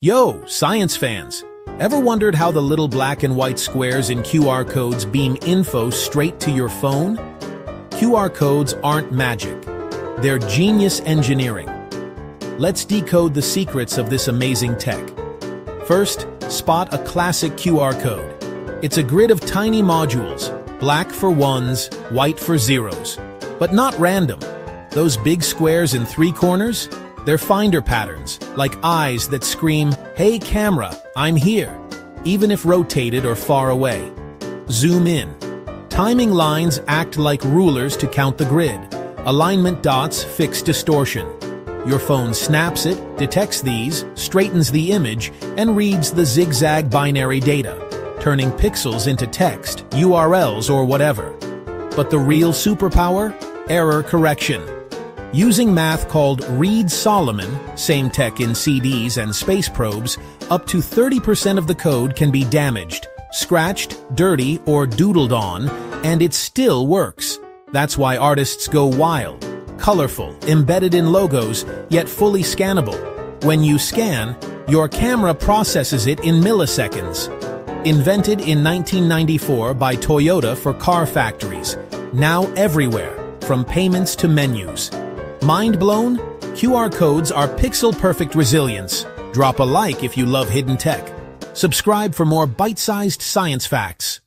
Yo, science fans! Ever wondered how the little black and white squares in QR codes beam info straight to your phone? QR codes aren't magic. They're genius engineering. Let's decode the secrets of this amazing tech. First, spot a classic QR code. It's a grid of tiny modules, black for ones, white for zeros. But not random. Those big squares in three corners? They're finder patterns, like eyes that scream, Hey camera, I'm here, even if rotated or far away. Zoom in. Timing lines act like rulers to count the grid. Alignment dots fix distortion. Your phone snaps it, detects these, straightens the image, and reads the zigzag binary data, turning pixels into text, URLs, or whatever. But the real superpower? Error correction. Using math called Reed-Solomon, same tech in CDs and space probes, up to 30% of the code can be damaged, scratched, dirty, or doodled on, and it still works. That's why artists go wild. Colorful, embedded in logos, yet fully scannable. When you scan, your camera processes it in milliseconds. Invented in 1994 by Toyota for car factories, now everywhere, from payments to menus. Mind blown? QR codes are pixel-perfect resilience. Drop a like if you love hidden tech. Subscribe for more bite-sized science facts.